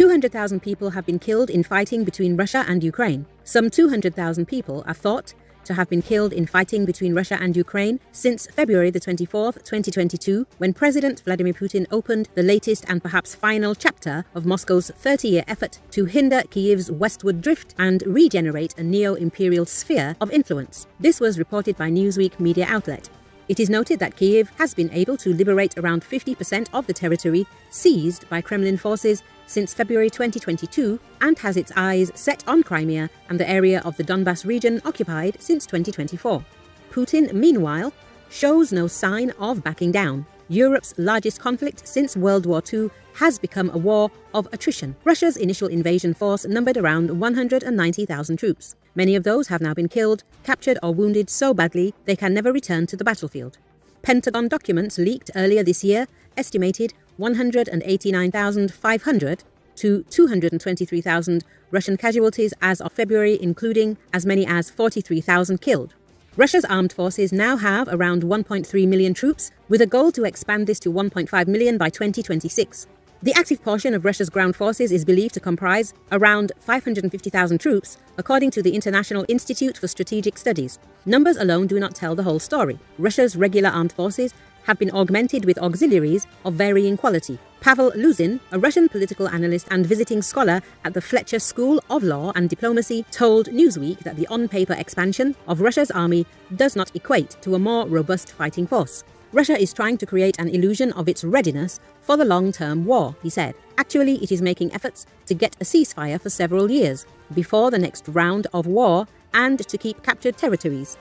200,000 people have been killed in fighting between Russia and Ukraine. Some 200,000 people are thought to have been killed in fighting between Russia and Ukraine since February the 24th, 2022, when President Vladimir Putin opened the latest and perhaps final chapter of Moscow's 30-year effort to hinder Kyiv's westward drift and regenerate a neo-imperial sphere of influence. This was reported by Newsweek media outlet. It is noted that Kyiv has been able to liberate around 50% of the territory seized by Kremlin forces since February 2022 and has its eyes set on Crimea and the area of the Donbas region occupied since 2024. Putin, meanwhile, shows no sign of backing down. Europe's largest conflict since World War II has become a war of attrition. Russia's initial invasion force numbered around 190,000 troops. Many of those have now been killed, captured or wounded so badly they can never return to the battlefield. Pentagon documents leaked earlier this year estimated 189,500 to 223,000 Russian casualties as of February, including as many as 43,000 killed. Russia's armed forces now have around 1.3 million troops, with a goal to expand this to 1.5 million by 2026. The active portion of Russia's ground forces is believed to comprise around 550,000 troops, according to the International Institute for Strategic Studies. Numbers alone do not tell the whole story. Russia's regular armed forces have been augmented with auxiliaries of varying quality. Pavel Luzin, a Russian political analyst and visiting scholar at the Fletcher School of Law and Diplomacy, told Newsweek that the on-paper expansion of Russia's army does not equate to a more robust fighting force. Russia is trying to create an illusion of its readiness for the long-term war, he said. Actually, it is making efforts to get a ceasefire for several years before the next round of war and to keep captured territories.